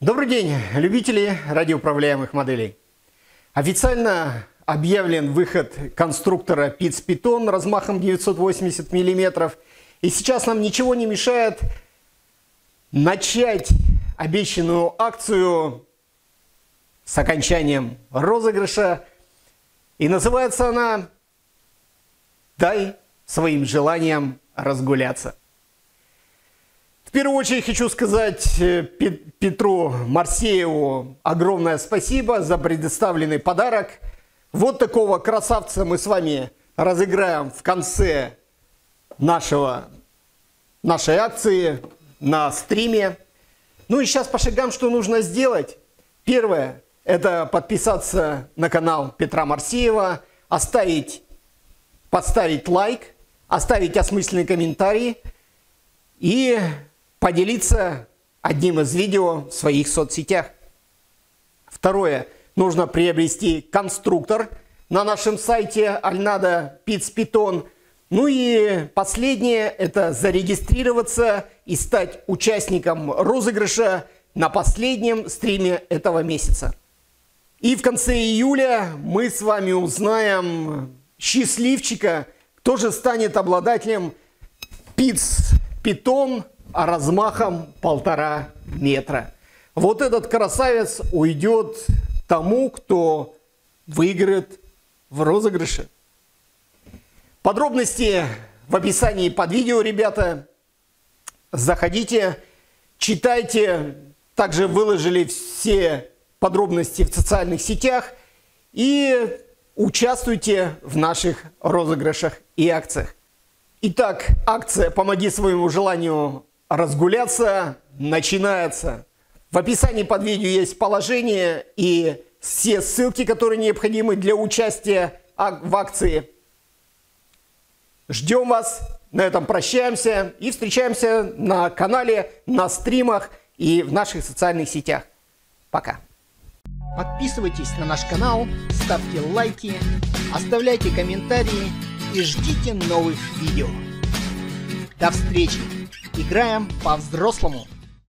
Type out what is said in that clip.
Добрый день, любители радиоуправляемых моделей. Официально объявлен выход конструктора Pitts Python размахом 980 мм. И сейчас нам ничего не мешает начать обещанную акцию с окончанием розыгрыша. И называется она «Дай своим желаниям разгуляться». В первую очередь хочу сказать э, Петру Марсееву огромное спасибо за предоставленный подарок. Вот такого красавца мы с вами разыграем в конце нашего, нашей акции на стриме. Ну и сейчас по шагам, что нужно сделать. Первое – это подписаться на канал Петра Марсеева, оставить, поставить лайк, оставить осмысленный комментарий и поделиться одним из видео в своих соцсетях. Второе. Нужно приобрести конструктор на нашем сайте Alnada Pits Python. Ну и последнее – это зарегистрироваться и стать участником розыгрыша на последнем стриме этого месяца. И в конце июля мы с вами узнаем счастливчика, кто же станет обладателем Pits Python размахом полтора метра. Вот этот красавец уйдет тому, кто выиграет в розыгрыше. Подробности в описании под видео, ребята. Заходите, читайте. Также выложили все подробности в социальных сетях. И участвуйте в наших розыгрышах и акциях. Итак, акция «Помоги своему желанию разгуляться начинается. В описании под видео есть положение и все ссылки, которые необходимы для участия в акции. Ждем вас. На этом прощаемся и встречаемся на канале, на стримах и в наших социальных сетях. Пока. Подписывайтесь на наш канал, ставьте лайки, оставляйте комментарии и ждите новых видео. До встречи! Играем по-взрослому.